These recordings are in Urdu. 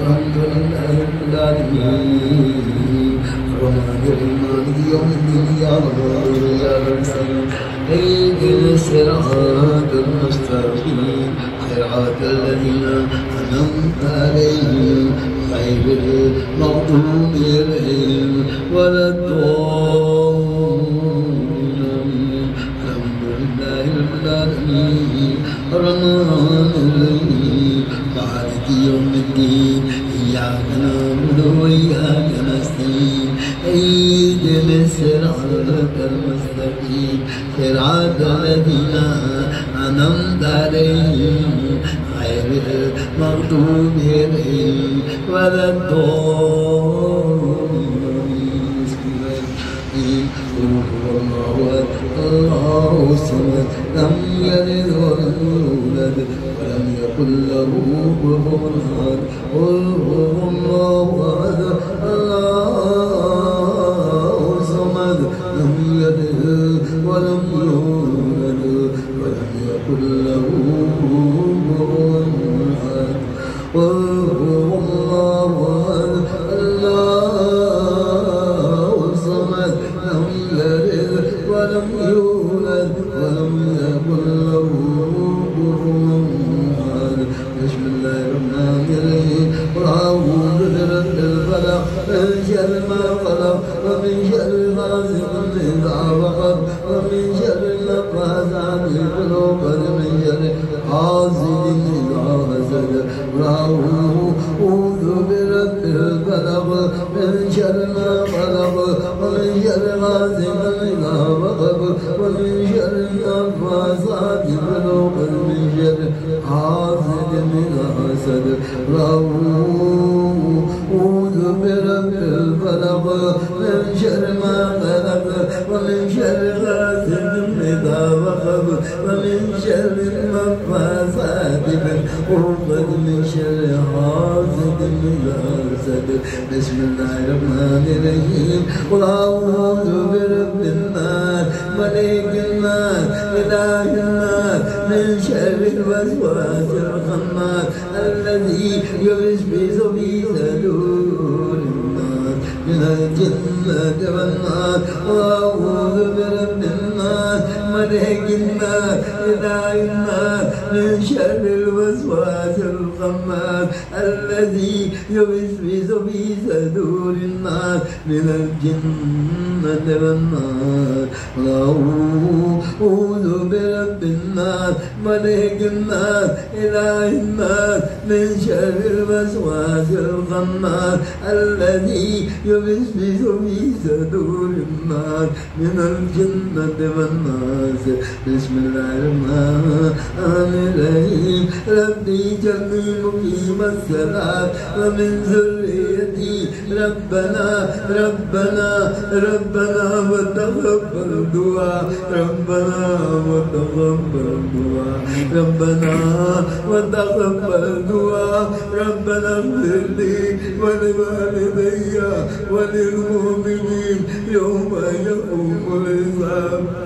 وأنت من أجل وما بالإيمان يوم الدين يا الله يا رب اهدنا الصراط المستقيم الذين أنعمت عليهم غير المغضوب عليهم ولا الحمد لله رب العالمين يوم الدين إياك نعبد وإياك نستعين اهدنا الصراط المستقيم صراط الذين أنعمت عليهم غير المغضوب عليهم ولا الضالين الله الصمد لم يلد ولم يولد ولم يكن له كفوا أحد. قل هو الله أحد. الله من شر ما خلق ومن شر وقب ومن شر النفاثات العقد من شر حاسد إذا حسد بسم الله الرحمن الرحيم قل أعوذ برب الناس ملك الناس إله الناس من شر الوسواس الخناس الذي يوسوس في صدور الناس من الجنة والنار وأعوذ برب الناس إله الناس من شر الوسواس الخناس الذي يوسوس في صدور الناس من الجنة والنار وأعوذ برب الناس ملك الناس إله الناس من شر الوسواس الخناس الذي يوسوس في صدور الناس من الجنة والناس بسم الرحمن الرحيم ربي جميل مقيم الصلاة ومن ذريتي ربنا ربنا ربنا وتقبل دعاء ربنا وتقبل دعاء ربنا وتقبل دعاء ربنا اغفر لي ولوالدي وللمؤمنين يوم يقوم الحساب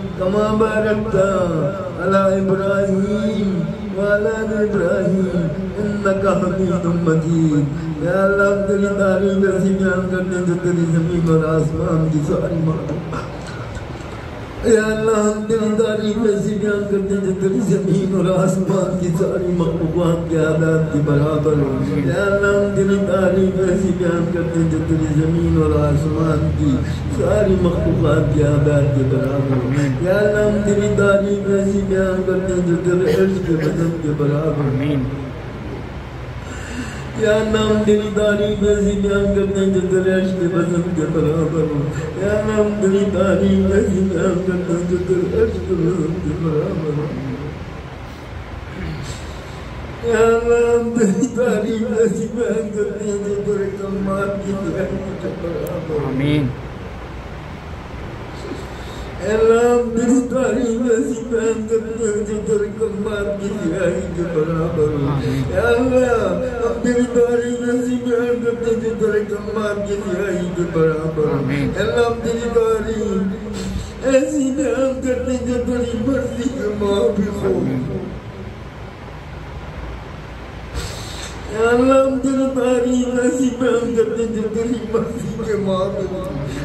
كما باركت على ابراهيم وعلى ال ابراهيم انك حميد مجيد. یا اللہ تیری تعریف ایسی بیان کرنے جو تیری زمین اور آسمان کی ساری مخلوق یا اللہ، ہم تیری تعریف ایسی بیان کرتے ہیں جو تیری زمین اور آسمان کی ساری مخلوقات کے آداد کے برابر ہو یا اللہ، ہم تیری تعریف ایسی بیان کرتے ہیں جو تیری زمین اور آسمان کی ساری مخلوقات کے آداد کے برابر ہو یا اللہ، ہم تیری تعریف ایسی بیان کرتے ہیں جو تیرے عرض کے بدن کے برابر ہو یا نام دلی داری بیزی بیان کرتے ہیں جو تیرے عشق کے وزن کے برابر ہو یا نام دلی داری بیزی بیان کرتے ہیں جو تیرے عشق کے وزن کے برابر ہو یا نام دلی داری بیزی بیان کرتے ہیں جو تیرے کمال کی دہائی کے برابر ہو آمین اعلان تیری تعریف ایسی بیان کرتے ہیں جو تیرے کمار کی سیاہی کے برابر اے اللہ ہم کرتے جو تیری مرضی کے ہو اے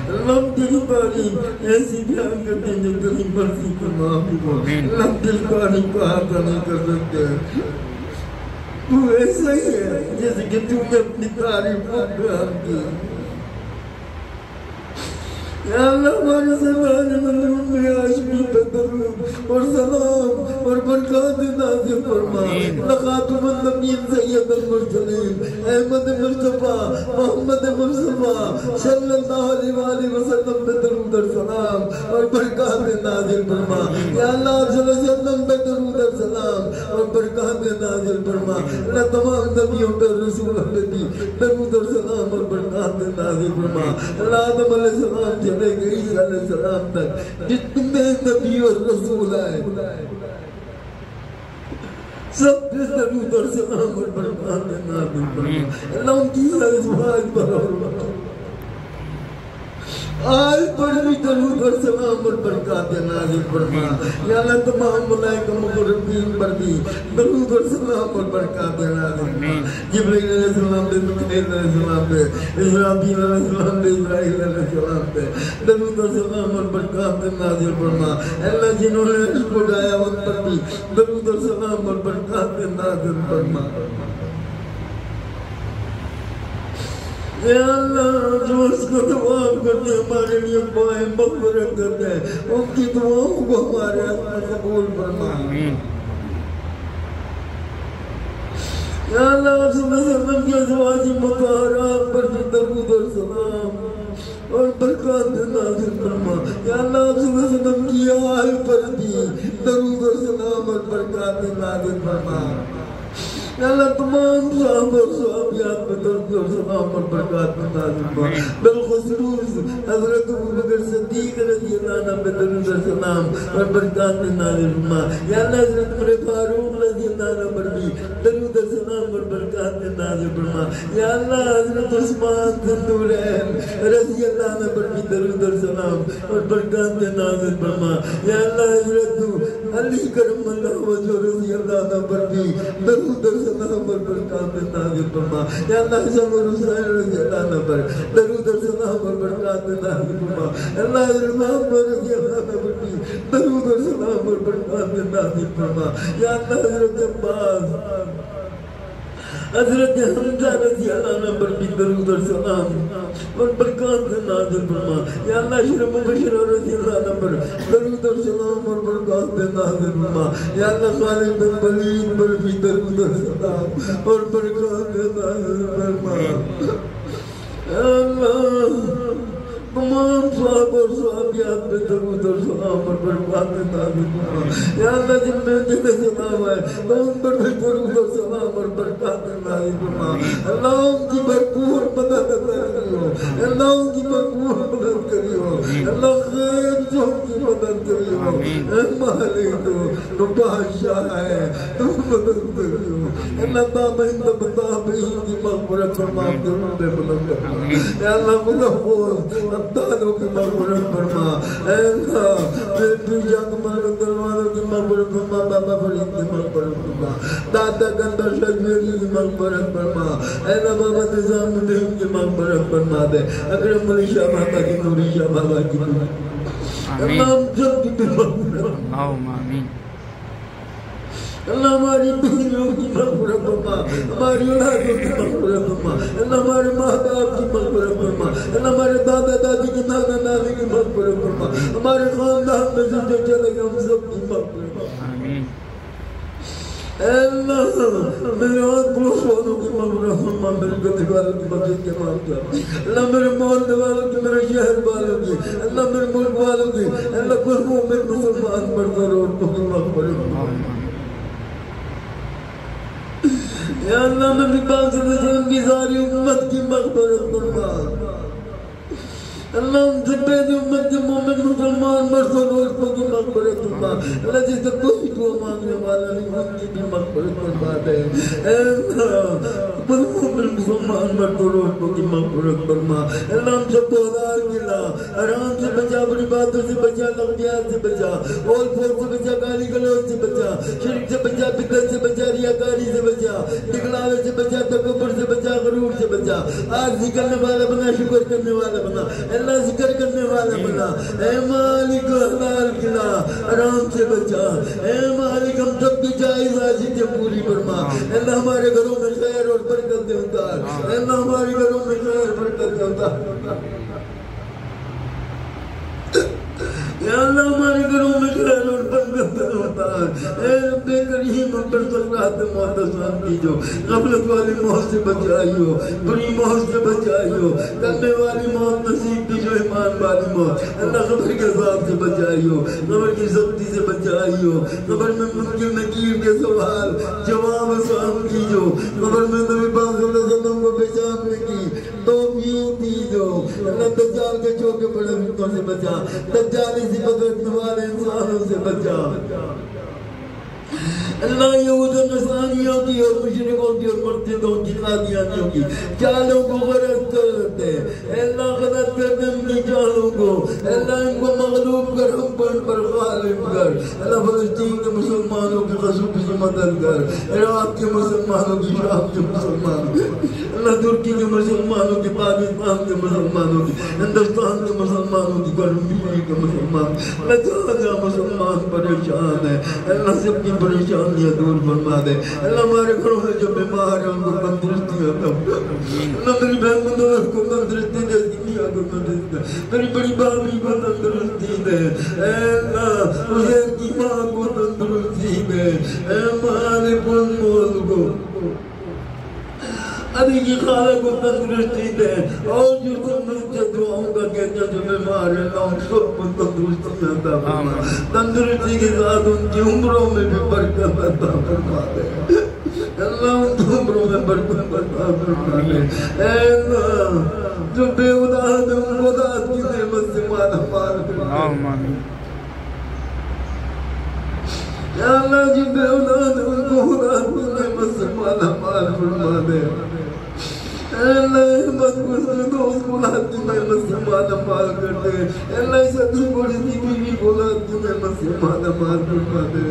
اللہ تیری تعریف ایسی اللہ ہم کرتے جو تیری مرضی کے ہو آمین۔ اللہ تیری تعریف کہا کا نہیں کر سکتے تو ایسا ہی ہے جیسے کہ تو نے اپنی تعریف کو بیان کی یا اللہ ہمارے زمانے میں میں عاشقی پہ درود اور سلام اور برکات نازل فرما۔ لخاتم النبیین سید المرسلین۔ احمد مصطفیٰ محمد مصطفیٰ صلی اللہ علیہ وآلہ وسلم پہ درود اور سلام اور برکات نازل فرما۔ یا اللہ آپ صلی اللہ علیہ وسلم پہ درود اور سلام اور برکات نازل فرما۔ اللہ تمام نبیوں پہ رسول پہ بھی درود اور سلام اور برکات نازل فرما۔ اللہ آدم علیہ السلام چلے گئے عیسیٰ علیہ السلام تک، جتنے نبی اور رسول آئے۔ سب پہ نبی اور سلام پر اور برکات نازل فرما اللہ ان کی ازواج پر اور آج پر بھی درود اور سلام اور برکات نازل فرما یا اللہ تمام ملائکہ مقربین پر بھی درود اور سلام اور برکات نازل فرما جبرائیل علیہ السلام پہ مکھیل علیہ السلام پہ اسرافیل علیہ السلام پہ اسرائیل علیہ السلام پہ درود اور سلام اور برکات نازل فرما اللہ جنہوں نے عشق اٹھایا ان پر بھی۔ درود اور سلام اور برکات نازل فرما اے اللہ جو اس کو دعا کرتے ہیں ہمارے لیے پائے مغفرت کرتے ہیں ان کی دعاؤں کو ہمارے حق قبول فرما آمین یا اللہ صلی اللہ علیہ وسلم کے ازواج مطہرات پر بھی درود اور سلام اور برکات نازل فرما یا اللہ صلی اللہ علیہ وسلم کی آل پر بھی درود اور سلام اور برکات نازل فرما۔ یا اللہ تمام صحاب اور صحابیات میں درد اور سلام اور برکات میں نازل فرما. بالخصوص حضرت ابو بکر صدیق رضی اللہ عنہ میں درود اور سلام اور برکات میں نازل فرما. یا اللہ حضرت عمر فاروق رضی اللہ عنہ پر بھی درود اور سلام اور برکات میں نازل فرما. یا اللہ حضرت عثمان بن نورین رضی اللہ عنہ پر بھی درود اور سلام اور برکات میں نازل فرما. یا اللہ حضرت علی کرم اللہ وجہ رضی اللہ عنہ پر بھی درود اور سلام اور برکات میں نازل فرما یا اللہ حسن اور حسین رضی اللہ عنہ پر درود اور سلام پر برکات میں نازل فرما اللہ حضرت محمد رضی اللہ عنہ پر درود اور سلام پر برکات میں نازل فرما یا اللہ حضرت عباس۔ حضرت حمزہ رضی اللہ عنہ پر بھی درود اور سلام اور برکات سے نازل فرما یا اللہ شرف مبشر رضی اللہ عنہ پر درود اور سلام اور برکات سے نازل فرما یا اللہ خالد بن ولید پر بھی درود اور سلام اور برکات سے نازل فرما اللہ تمام صحاب اور صحابیات میں درود اور سلام اور برکات نازل فرما یا اللہ جن میں جنہیں سلام ہے تو ان پر بھی درود اور سلام اور برکات نازل فرما اللہ ان کی بھرپور مدد کریو اللہ ان کی بھرپور مدد کریو اللہ خیر جو ان کی مدد کریو اے مالک تو بادشاہ ہے تو مدد کریو اللہ تابعین تابعین کی مغفرت فرما درود بلند فرما یا اللہ مغفور ابدالوں کی مغفرت فرما اے اللہ بیٹی جنگ مر دروازوں کی مغفرت فرما بابا فرید کی مغفرت فرما دادا گندر شجویری کی مغفرت فرما اے اللہ بابا نظام الدین کی مغفرت فرما دے۔ اکرم علی شاہ بابا کی نوری شاہ بابا کی آمین۔ ہم سب کی مغفرت آمین۔ اللہ ہماری بیویوں کی مغفرت فرما ہماری اولادوں کی مغفرت فرما اللہ ہمارے ماں باپ کی مغفرت فرما اللہ ہمارے دادا دادی کی نانا نانی کی مغفرت فرما ہمارے خاندان میں سے جو چلے گئے ہم سب کی مغفرت فرما اے اللہ میرے اور پڑوس والوں کی مغفرت فرما میرے گدے والوں کی مسجد کے مام کر اللہ میرے محلے والوں کی میرے شہر والوں کی اللہ میرے ملک والوں کی اللہ کوئی مومن مسلمان مرد اور عورتوں کی مغفرت فرما یا اللہ میں بھی پاک صلی اللہ علیہ وسلم کی ساری امت کی مغفرت فرما۔ اللهم زبد امت مومن، مسلمان، مرسل عورتوں کی مغفرت فرما اللہ جی جس سے کوئی دعا مانگنے والا نہیں ان کی بھی مغفرت فرما دے اے اللہ بل مومن، مسلمان، مرسل عورتوں کی مغفرت فرما۔ اللہ، ہم سب کو حلال ملا۔ حرام سے بچا بڑی باتوں سے بچا لغیات سے بچا۔ اول پھول سے بچا، گالی گلوچ سے بچا۔ شرک سے بچا بدت سے بچا، ریاکاری سے بچا۔ دکھلاوے سے بچا تکبر سے بچا، غرور سے بچا۔ آج نکلنے والا بنا، شکر کرنے والا بنا۔ اللہ ذکر کرنے والا بنا۔ اے مالک حلال کنا آرام سے بچا۔ اے مالک، ہم سب کی جائز حاجتیں پوری فرما۔ اللہ ہمارے گھروں میں خیر اور برکت دے اتار اللہ ہمارے گھروں میں خیر برکت دے اتار یا اللہ ہمارے گھروں میں خیر اور برکت دے اتار اے رب کریم ہم پر صلوات محتسب کیجو غفلت والی موت سے بچائی ہو، بری موت سے بچائی ہو، کرنے والی موت، نصیب کی جو ایمان والی موت، اللہ قبر کے عذاب سے بچائی ہو، قبر کی سختی سے بچائی ہو، قبر میں منکر نکیر کے سوال، جواب سوال کیجو قبر میں نبی پاک صلی اللہ علیہ وسلم کو پہچاننے کی توفیق دیجو اللہ دجال کے چوکے بڑے فتنوں سے بچا۔ دجالی صفت رکھنے والے انسانوں سے اللہ یہود و نصانیوں کی اور مشرقوں کی اور مرتدوں کی قادیانیوں کی چالوں کو غرض کر دیتے اللہ غلط کر دے ان کی چالوں کو۔ اللہ ان کو مغلوب کرو۔ ہم پر غالب کر۔ اللہ فلسطین کے مسلمانوں کی غصوب سے مدد کر۔ عراق کے مسلمانوں کی شام کے مسلمانوں اللہ ترکی کے مسلمانوں کی، پاکستان کے مسلمانوں کی، ہندوستان کے مسلمانوں کی گرمی کے مسلمان۔ اللہ جہاں جہاں مسلمان پریشان ہے۔ اللہ سب کی پریشانیاں دور فرما دے۔ اللہ ہمارے گھروں میں جو بیمار ہیں ان کو تندرستی عطا اللہ میری بہن منور کو تندرستی دے دنیا کو میری بڑی بابی کو تندرستی دے اے اللہ حسین کی ماں کو تندرستی دے اے مالک الملک کو ابھی کی خالہ کو تندرستی دے اور جو تندرستی دعاؤں کا کہتے جو بیمار ہیں اللہ ان سب کو تندرستی عطا فرما تندرستی کے ساتھ ان کی عمروں میں بھی برکت عطا فرما دے اللہ کی عمروں میں برکت عطا فرما اے اللہ جو بے اولاد اولاد کی نعمت سے مالا مال اللهم آمين یا اللہ جن بے اولاد ان کو اولاد کی نعمت سے مالا مال فرما دے۔ اے اللہ احمد کو اس نے دوست کو اولاد کی نعمت سے مالا مال کر دے۔ اے اللہ اس ادھی بڑی بیوی کو اولاد کی نعمت سے مالا مال فرما دے۔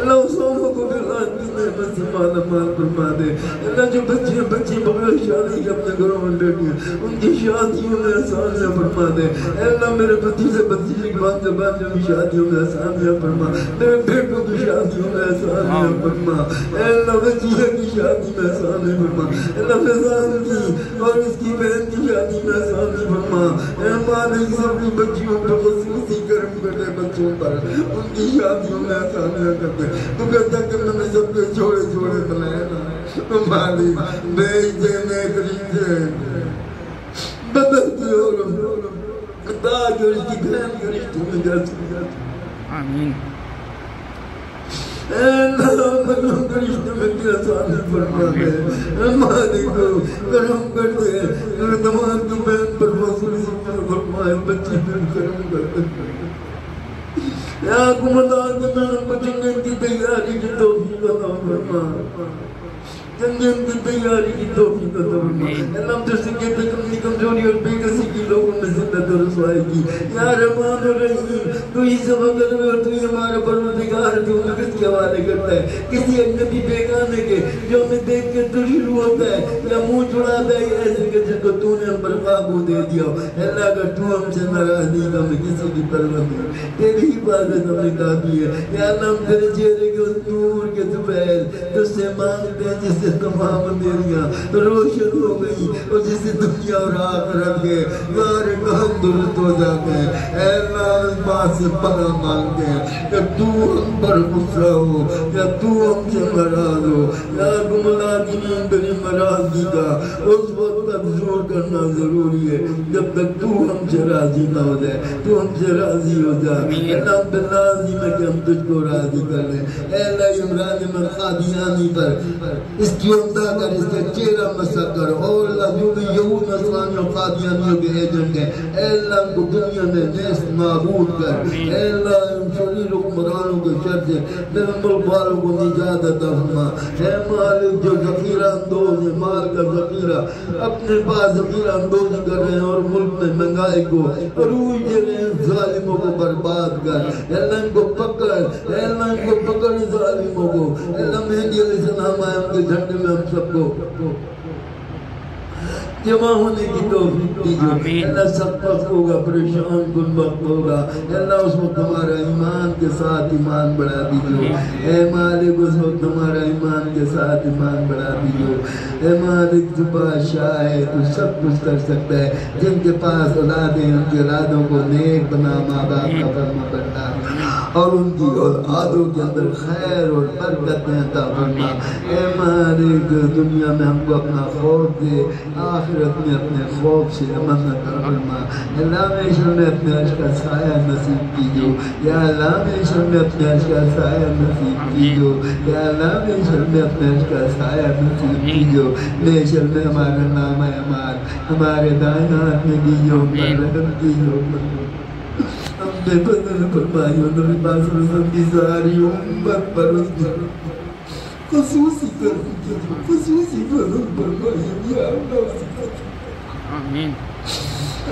اللہ اسامہ کو بھی اولاد کی نعمت سے مالا مال فرما دے۔ اللہ جو بچے بچے بغیر شادی کے اپنے گھروں میں بیٹھے ہیں ان کی شادیوں میں آسانیاں فرما دے۔ اللہ میرے بچی سے بچی کی بات زبان کی شادیوں میں آسانیاں فرما۔ میرے بیٹوں کی شادیوں میں آسانیاں فرما۔ اللہ بچیہ کی شادی میں آسانی فرما۔ اللہ فضان کی اور اس کی بہن کی شادی میں آسانی فرما۔ اے مالک سب کی بچیوں پہ خصوصی کرم کر دے بچوں پر ان کی شادیوں میں آسانیاں کر دے تو میں سب کے چھوڑے چھوڑے بنائے نا بیچے میں خریدے بدلتے اور تاج اور کی بہن کے میں جاتے آمين کرم کر دے تمام کی بہن پر فرمائے بچی یا حکومتان کے میں کو جنگن کی کی تیاری کی توفیق عطا فرما اللہ ہم جیسے کہتے کمی کمزوری اور بے کسی کی لوگوں میں زندہ رسوائی کی یا رحمان الرحیم تو ہی سب کر اور تو ہی ہمارا پروردگار جو ہمیں کس کے حوالے کرتا ہے کسی اجنبی بیگانے کے جو ہمیں دیکھ کے تو شروع ہوتا ہے یا منہ چھڑاتا ہے ایسے کہ جس کو تو نے ہم پر قابو دے دیا اللہ اگر تو ہم سے ناراض نہیں تو ہمیں کسی کی پرواہ نہیں تیری حفاظت ہم نے کافی ہے یا اللہ ہم تیرے چہرے کے نور کے دوپہر جس سے مانگتے ہیں جس سے تمام اندھیریاں روشن ہو گئی اور جس سے دنیا اور آخرت کے سارے کام درست ہو جاتے ہیں۔ اے اللہ اس بات سے پناہ مانگتے ہیں۔ کہ تو ہم پر غصہ ہو، یا تو ہم سے ناراض ہو۔ یا تم اللہ کی نیند تیری ناراضگی کا اس وقت تک زور کرنا ضروری ہے، جب تک تو ہم سے راضی نہ ہو جائے۔ تو ہم سے راضی ہو جائے۔ اللہ ہم پہ راضی میں کہ ہم تجھ کو راضی کر لیں۔ اے اللہ عمران من قادیانی پر۔ اس جیوندا کر اس کے چہرہ مسا کر۔ اور اللہ جو بھی یہود نصرانی و قادیانیوں کے ایجنٹ ہیں اے اللہ ان کو دنیا میں نیست معبود کر۔ اے اللہ ان شریر حکمرانوں کے شر سے میرے ملک والوں کو نجات عطا فرما۔ اے مالک جو ذخیرہ اندوز ہے، مال کا ذخیرہ اپنے پاس ذخیرہ اندوز کر رہے ہیں اور ملک میں مہنگائی کو عروج دے رہے ہیں ظالموں کو برباد کر۔ اے اللہ ان کو پکڑ، اے اللہ ان کو پکڑ ظالموں کو۔ اے اللہ مہدی علیہ السلام آئے ان کے جھنڈے میں ہم سب کو۔ جمع ہونے کی توفیق دیجیے۔ آمین۔ اللہ سب وقت ہوگا پریشان کن وقت ہوگا۔ اللہ اس وقت ہمارا ایمان کے ساتھ ایمان بڑھا دیجیے۔ اے مالک اس وقت ہمارا ایمان کے ساتھ ایمان بڑھا دیجیے۔ اے مالک تو بادشاہ ہے تو سب کچھ کر سکتا ہے۔ جن کے پاس اولاد ہیں ان کے اولادوں کو نیک بنا ماں باپ کا فرما بڑھا اور ان کی اولادوں کے اندر خیر اور برکتیں عطا فرما۔ اے مالک، دنیا میں ہم کو اپنا خوف دے، آخرت میں اپنے خوف سے امن عطا فرما۔ اللہ ہمیشہ میں اپنے عرش کا سایہ نصیب کیجو۔ یا اللہ ہمیشہ میں اپنے عرش کا سایہ نصیب کیجو۔ یا اللہ ہمیشہ میں اپنے عرش کا سایہ نصیب کیجو۔ نیشل میں ہمارا نام ہے ہمارے دائیں ہاتھ میں دیجو پر رحم کیجو۔ ہم نے بدل فرمائیو نبی پاس رسول کی ساری امت پر اس نے خصوصی کرم کیجو خصوصی کرم فرمائیو یا اللہ آمین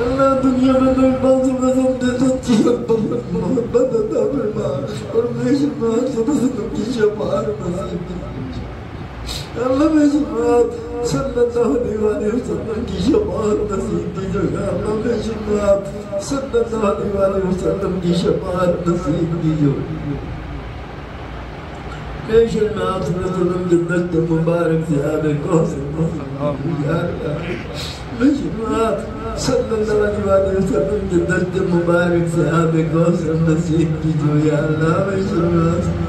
اللہ دنیا میں نبی پاس رسول نے سچی محبت عطا فرما اور میں شفاعت سے رسول کی شفاعت نصیب کی اللہ میں شفاعت صلی اللہ علیہ وسلم کی شفاعت نصیب کی جو اللہ میں شفاعت صلی اللہ علیہ وسلم کی شفاعت نصیب کی جو پیشن میں آپ صلی اللہ علیہ وسلم کے دست مبارک سے آبے کوسر یا اللہ میں شفاعت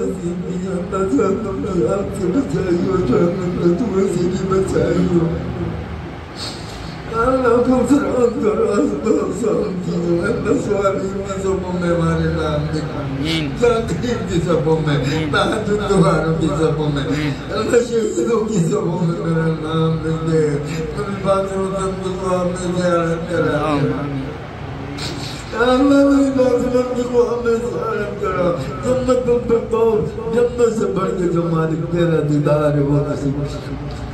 صلی اللہ علیہ وسلم کے دست مبارک سے آبے کوسر نصیب کی جو یا اللہ میں شفاعت دست مبارک سے آبے کوسر نصیب کی جو اللہ جہنم میں آپ سے بچائیو جہنم میں تمہیں سے بھی کو میں میں کرا جنت سے بڑھ کے جو مالک تیرا دیدار ہے وہ نصیب